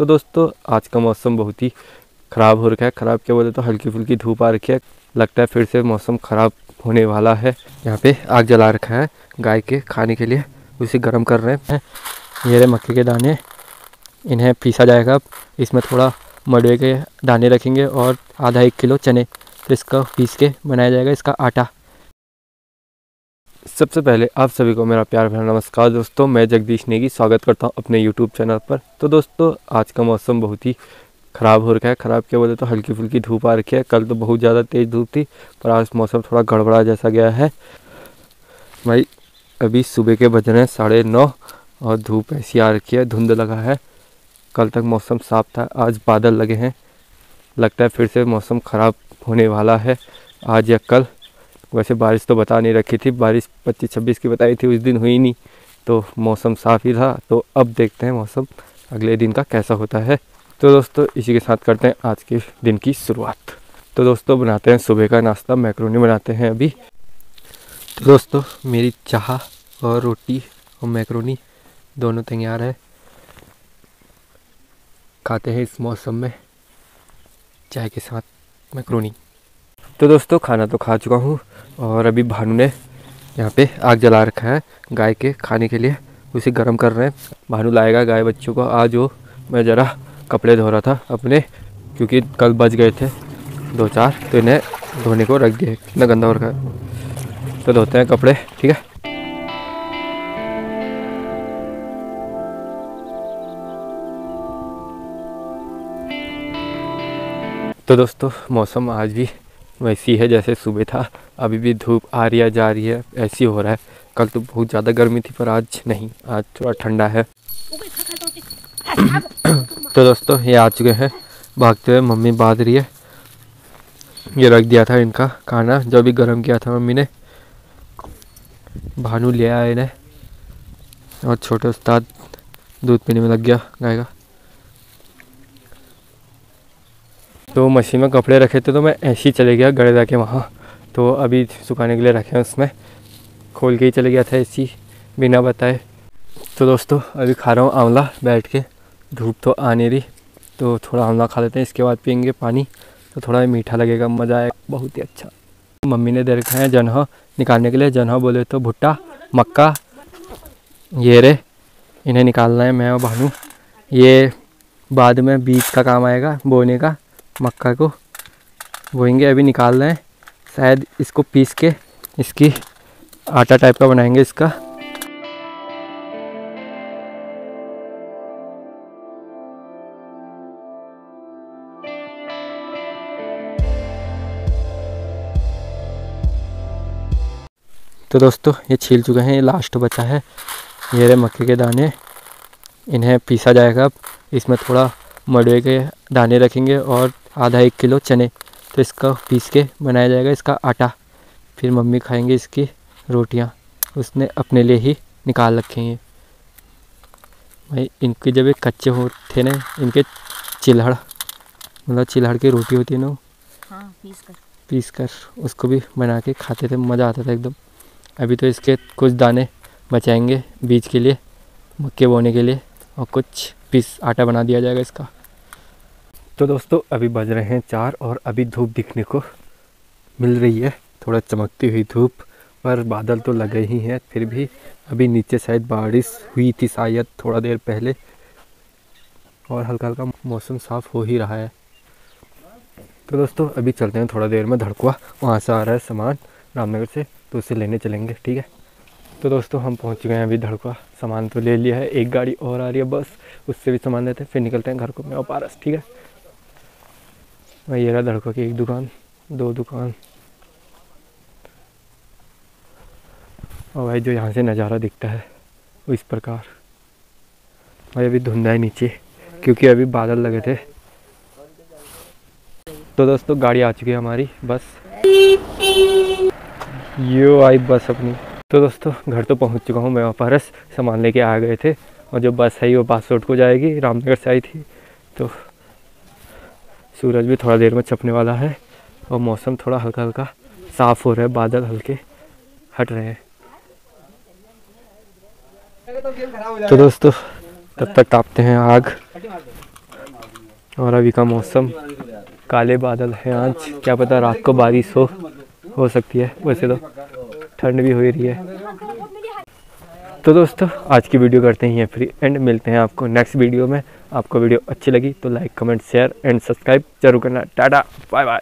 तो दोस्तों, आज का मौसम बहुत ही ख़राब हो रखा है। ख़राब क्या बोले तो हल्की फुल्की धूप आ रखी है। लगता है फिर से मौसम ख़राब होने वाला है। यहाँ पे आग जला रखा है गाय के खाने के लिए। उसे गर्म कर रहे हैं। ये रहे मक्के के दाने। इन्हें पीसा जाएगा। इसमें थोड़ा मडवे के दाने रखेंगे और आधा एक किलो चने। तो इसका पीस के बनाया जाएगा। इसका आटा। सबसे पहले आप सभी को मेरा प्यार भरा नमस्कार दोस्तों, मैं जगदीश नेगी, स्वागत करता हूँ अपने यूट्यूब चैनल पर। तो दोस्तों, आज का मौसम बहुत ही ख़राब हो रखा है। ख़राब क्या बोले तो हल्की फुल्की धूप आ रखी है। कल तो बहुत ज़्यादा तेज़ धूप थी, पर आज मौसम थोड़ा गड़बड़ा जैसा गया है। भाई, अभी सुबह के बज रहे हैं साढ़े नौ और धूप ऐसी आ रखी है, धुंध लगा है। कल तक मौसम साफ़ था, आज बादल लगे हैं। लगता है फिर से मौसम ख़राब होने वाला है। आज या कल वैसे बारिश तो बता नहीं रखी थी, बारिश पच्चीस छब्बीस की बताई थी, उस दिन हुई नहीं। तो मौसम साफ़ ही था तो अब देखते हैं मौसम, अगले दिन का कैसा होता है। तो दोस्तों, इसी के साथ करते हैं आज के दिन की शुरुआत। तो दोस्तों, बनाते हैं सुबह का नाश्ता, मैक्रोनी बनाते हैं अभी। तो दोस्तों, मेरी चाह और रोटी और मैक्रोनी दोनों तैयार है। खाते हैं इस मौसम में चाय के साथ मैक्रोनी। तो दोस्तों, खाना तो खा चुका हूँ। और अभी भानु ने यहाँ पे आग जला रखा है गाय के खाने के लिए। उसे गर्म कर रहे हैं। भानु लाएगा गाय बच्चों को। आज वो, मैं ज़रा कपड़े धो रहा था अपने, क्योंकि कल बच गए थे दो चार तो इन्हें धोने को रख दिए कितना गंदा हो रखा है। तो धोते हैं कपड़े, ठीक है? तो दोस्तों, मौसम आज भी वैसी है जैसे सुबह था। अभी भी धूप आ रही है, जा रही है, ऐसी हो रहा है। कल तो बहुत ज़्यादा गर्मी थी, पर आज नहीं, आज थोड़ा ठंडा है। तो दोस्तों, ये आ चुके हैं। भागते हुए मम्मी बाँध रही है। ये रख दिया था इनका खाना, जो भी गर्म किया था मम्मी ने। भानु ले आया इन्हें। और छोटे उस्ताद, दूध पीने में लग गया, गाय का। तो मशीन में कपड़े रखे थे तो मैं ऐसे ही चले गया गड़े जाके वहाँ। तो अभी सुखाने के लिए रखे हैं उसमें। खोल के ही चले गया था ऐसी बिना बताए। तो दोस्तों, अभी खा रहा हूँ आंवला बैठ के। धूप तो आ नहीं रही। तो थोड़ा आंवला खा लेते हैं, इसके बाद पियेंगे पानी। तो थोड़ा मीठा लगेगा, मज़ा आएगा। बहुत ही अच्छा। मम्मी ने दे रखा है जनह निकालने के लिए। जनह बोले तो भुट्टा, मक्का, ये रे, इन्हें निकालना है, मैं और भानु ये बाद में बीज का काम आएगा, बोने का। मक्का को बोएँगे अभी निकाल रहे हैं। शायद इसको पीस के इसकी आटा टाइप का बनाएँगे इसका। तो दोस्तों, ये छील चुके हैं, ये लास्ट बचा है। ये रहे मक्के के दाने। इन्हें पीसा जाएगा अब। इसमें थोड़ा मडवे के दाने रखेंगे और आधा एक किलो चने। तो इसका पीस के बनाया जाएगा इसका आटा। फिर मम्मी खाएँगे इसकी रोटियाँ। उसने अपने लिए ही निकाल रखे हैं। भाई इनके जब एक कच्चे होते ना इनके चिल्हड़ मतलब चिल्हड़ की रोटी होती है ना हाँ पीस कर। पीस कर उसको भी बना के खाते थे मज़ा आता था एकदम। अभी तो इसके कुछ दाने बचाएँगे बीज के लिए मक्के बोने के लिए और कुछ पीस आटा बना दिया जाएगा इसका। तो दोस्तों, अभी बज रहे हैं चार और अभी धूप दिखने को मिल रही है। थोड़ा चमकती हुई धूप, पर बादल तो लगे ही हैं, फिर भी अभी नीचे शायद बारिश हुई थी शायद थोड़ा देर पहले, और हल्का हल्का मौसम साफ़ हो ही रहा है। तो दोस्तों, अभी चलते हैं थोड़ा देर में धड़कुआ वहाँ से आ रहा है सामान रामनगर से तो उसे लेने चलेंगे, ठीक है? तो दोस्तों, हम पहुँच गए हैं अभी धड़कुआ सामान तो ले लिया है, एक गाड़ी और आ रही है, बस उससे भी सामान लेते हैं, फिर निकलते हैं घर को, मैं और पारस, ठीक है? ये रहा धड़कुआ की, एक दुकान, दो दुकान। और भाई जो यहाँ से नज़ारा दिखता है, वो इस प्रकार। भाई अभी धुंधा है नीचे, क्योंकि अभी बादल लगे थे। तो दोस्तों, गाड़ी आ चुकी है हमारी, बस। यो आई बस अपनी। तो दोस्तों, घर तो पहुँच चुका हूँ मैं और पारस सामान लेके आ गए थे। और जो बस है, वो बासोट को जाएगी, रामनगर से आई थी। तो सूरज भी थोड़ा देर में छपने वाला है और मौसम थोड़ा हल्का हल्का साफ़ हो रहा है, बादल हल्के हट रहे हैं। तो दोस्तों, तब तक तापते हैं आग और अभी का मौसम। काले बादल हैं आज, क्या पता रात को बारिश हो हो सकती है। वैसे तो ठंड भी हो रही है। तो दोस्तों, आज की वीडियो करते हैं फ्री एंड मिलते हैं आपको नेक्स्ट वीडियो में। आपको वीडियो अच्छी लगी तो like comment share and subscribe ज़रूर करना। Tata bye bye